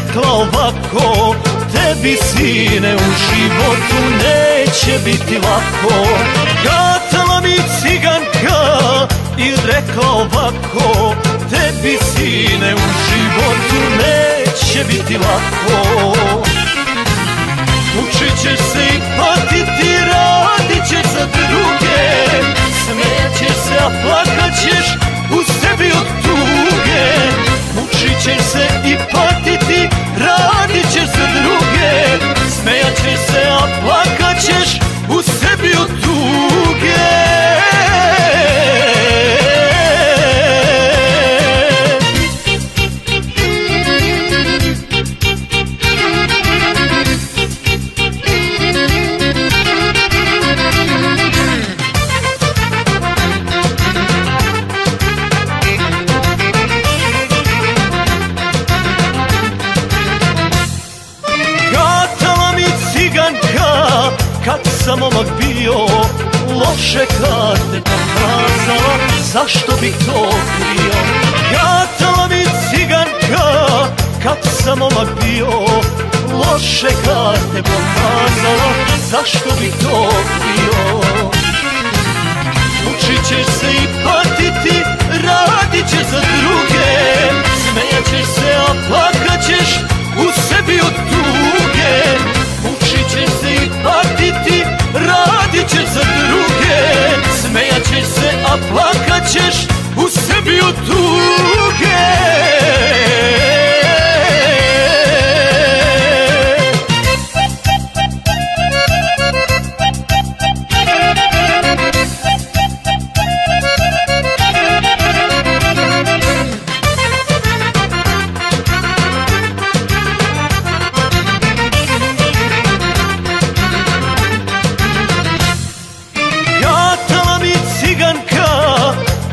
rekla ovako Tebi sine u životu neće biti lako. Gatala mi ciganka i rekla ovako Tebi sine u životu neće biti lako. Učit ćeš se i sam momak bio Loše karte pokazala, zašto bih to krio Gatala mi ciganka kad sam momak bio Loše karte pokazala, zašto bih to krio Učit ćeš se i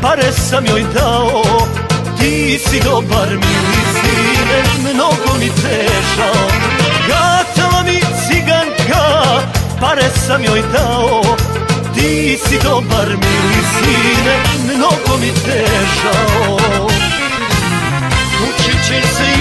pare sam joj dao Ti si dobar mili sine, mnogo mi težao Gatala mi ciganka, pare sam joj dao Ti si dobar mili sine, mnogo mi težao Učit ćeš se